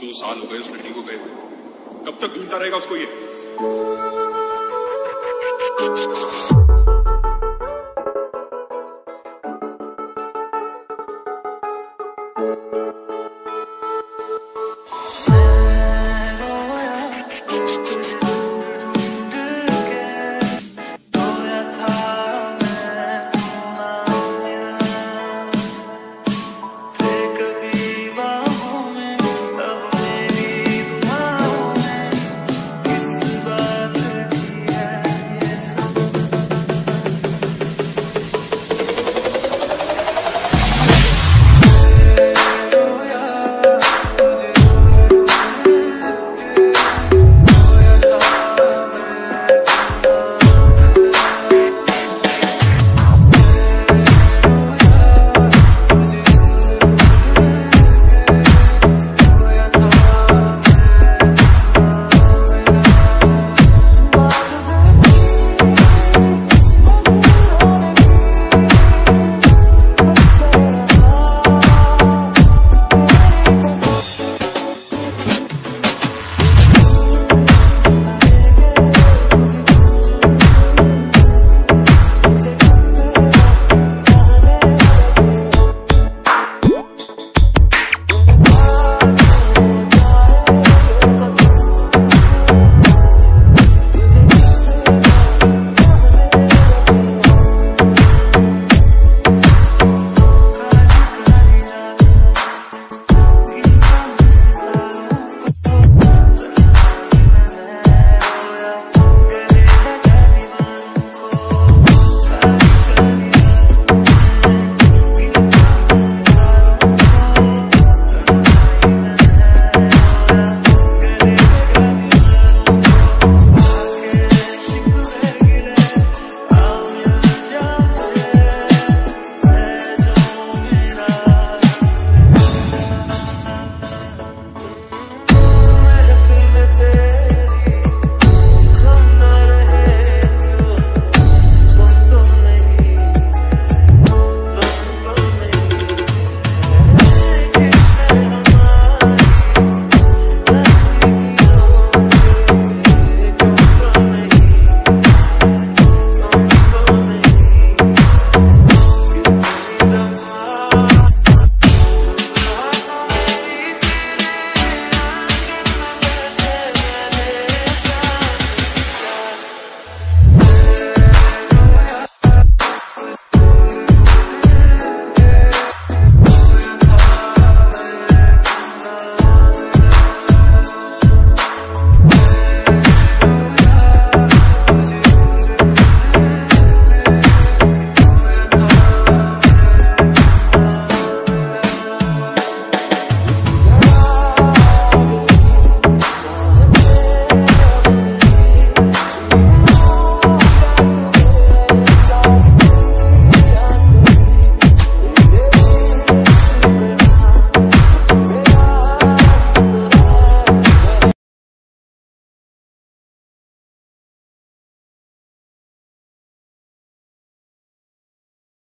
दो साल हो गए उस लड़की को गए कब तक ढूंढता रहेगा उसको ये?